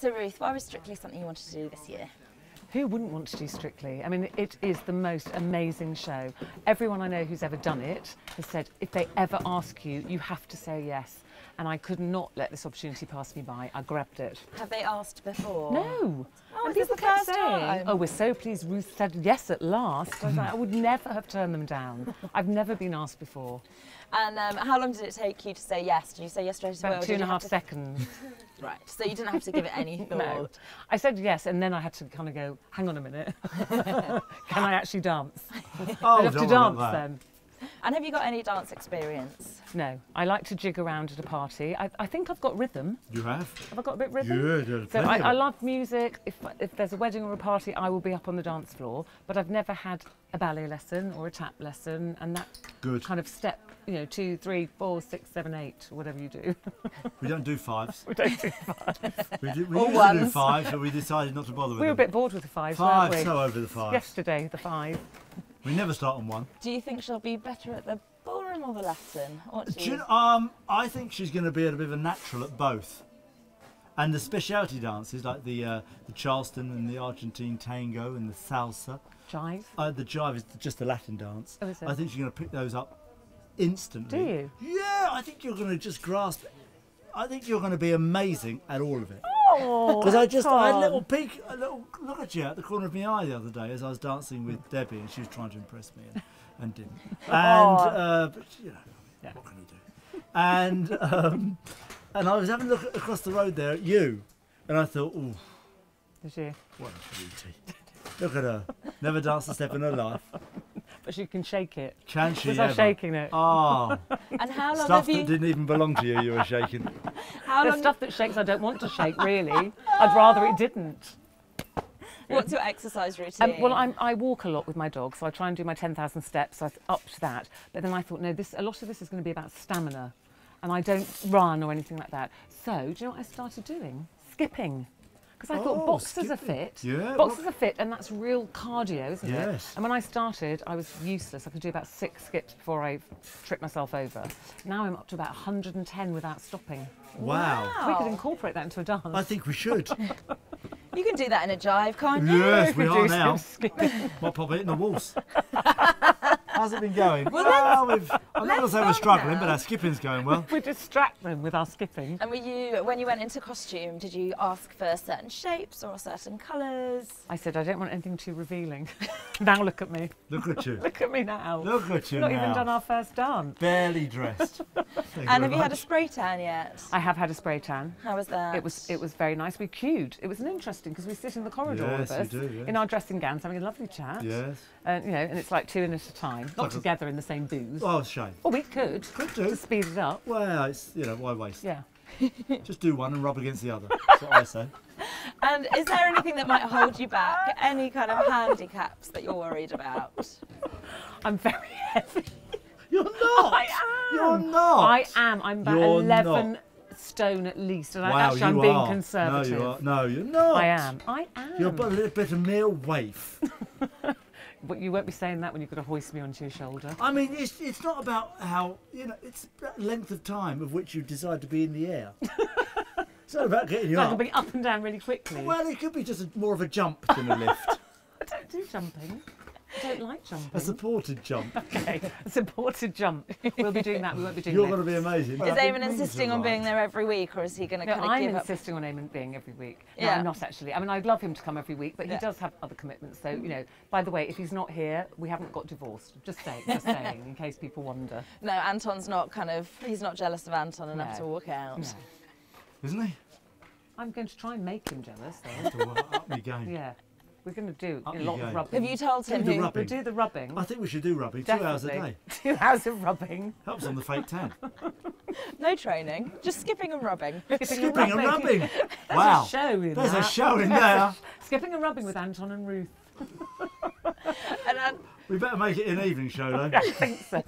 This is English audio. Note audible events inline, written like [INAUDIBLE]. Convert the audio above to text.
So Ruth, why was Strictly something you wanted to do this year? Who wouldn't want to do Strictly? I mean, it is the most amazing show. Everyone I know who's ever done it has said if they ever ask you, you have to say yes. And I could not let this opportunity pass me by. I grabbed it. Have they asked before? No. Oh, and is this people the kept first saying, time? "Oh, we're so pleased Ruth said yes at last." I was like, I would never have turned them down. [LAUGHS] I've never been asked before. And um, how long did it take you to say yes? Did you say yes straight away? About or two did and a you half have to- [LAUGHS] seconds. [LAUGHS] Right. So you didn't have to give it any thought. No. I said yes, and then I had to kind of go, hang on a minute. Can I actually dance? Oh, I have to dance then. And have you got any dance experience? No, I like to jig around at a party. I, I think I've got rhythm. You have? Have I got a bit of rhythm? Yeah, there's So I, I love music. If, if there's a wedding or a party, I will be up on the dance floor. But I've never had a ballet lesson or a tap lesson, and that Good. kind of step, you know, two, three, four, six, seven, eight, whatever you do. We don't do fives. [LAUGHS] we don't do We, do, we Or used to do fives, but we decided not to bother with We were a bit bored with the fives, Five, weren't we? so over the fives. Yesterday, the five. We never start on one. Do you think she'll be better at the ballroom or the Latin? What do Do you? you, um, I think she's going to be a bit of a natural at both. And the specialty dances like the uh, the Charleston and the Argentine tango and the salsa, Jive. uh, the jive is just the Latin dance. Oh, is it? I think she's going to pick those up instantly. Do you? Yeah, I think you're going to just grasp. it. I think you're going to be amazing at all of it. Oh, Because I just I had a little peek, a little look at you at the corner of my eye the other day as I was dancing with Debbie, and she was trying to impress me and, and didn't. [LAUGHS] And uh, but you know, Yeah. what can you do? And um, and I was having a look across the road there at you, and I thought, oh, Did she? what a beauty! Look at her, never danced a step in her life. But she can shake it. Can she Was I shaking it? Ah, And how long stuff have you? that didn't even belong to you, you were shaking. [LAUGHS] How There's long? stuff that shakes I don't want to shake, really. I'd rather it didn't. What's your exercise routine? Um, well, I'm, I walk a lot with my dog, so I try and do my 10,000 steps. So I th- up to that. But then I thought, no, this a lot of this is going to be about stamina, and I don't run or anything like that. So do you know what I started doing? Skipping. Because I Oh, thought boxers are fit. Yeah, Boxers well- are fit, and that's real cardio, isn't it? Yes. And when I started, I was useless. I could do about six skips before I tripped myself over. Now I'm up to about 110 without stopping. Wow. We could incorporate that into a dance. I think we should. [LAUGHS] You can do that in a jive, can't you? yes, we [LAUGHS] could are now. skipping. Might pop it in the waltz. [LAUGHS] How's it been going? Well, Well, we've, I'm not going to say we're struggling, now. but our skipping's going well. we distract them with our skipping. And were you, when you went into costume, did you ask for certain shapes or certain colours? I said, I don't want anything too revealing. [LAUGHS] now look at me. Look at you. [LAUGHS] Look at me now. Look at you Not now. even done our first dance. Barely dressed. [LAUGHS] And very have you had a spray tan yet? I have had a spray tan. How was that? It was it was very nice. We queued. It was an interesting because we sit in the corridor all of Yes, you us do, yes. in our dressing gowns having a lovely chat. Yes. And you know, and it's like two in at a time, not Like a- together in the same booth. Oh, shame. Oh, we could Could to do. speed it up. Well, it's, you know, why waste? Yeah. [LAUGHS] Just do one and rub against the other. [LAUGHS] That's what I say. And is there anything that might hold you back? Any kind of handicaps that you're worried about? I'm very heavy. You're not. I am. You're not. I am. I'm about You're 11 not. stone at least, and I, Wow, actually I'm you being are. conservative. No, you are. No, you're not. I am. I am. You're but a little bit of mere waif. [LAUGHS] But you won't be saying that when you've got to hoist me onto your shoulder. I mean, it's, it's not about how, you know, it's that length of time of which you decide to be in the air. [LAUGHS] it's not about getting you up. be up and down really quickly. Well, it could be just a, more of a jump than a lift. [LAUGHS] I don't do jumping. I don't like jumping. a supported jump. [LAUGHS] Okay, a supported jump. We'll be doing that. We won't be doing You're that. going to be amazing. Is Eamonn insisting on being there every week, or is he going to No, kind of I'm give up? insisting on Eamonn being every week. No, Yeah. I'm not actually. I mean, I'd love him to come every week, but Yeah. he does have other commitments. So, you know, by the way, if he's not here, we haven't got divorced. Just saying, just [LAUGHS] saying, in case people wonder. No, Anton's not kind of. He's not jealous of Anton enough No. to walk out. No. Isn't he? I'm going to try and make him jealous, though. To up your game. [LAUGHS] yeah. We're going to do Up a you lot go. of rubbing. Have you told Do him the who? rub- We'll do the rubbing. I think we should do rubbing two hours a Definitely. day. [LAUGHS] Two hours of rubbing. Helps on the fake tan. [LAUGHS] No training, just skipping and rubbing. [LAUGHS] Skipping and rubbing. There's Wow. a show in There's a that. show in there. Skipping and rubbing with Anton and Ruth. and, um, We better make it an evening show though. I think so.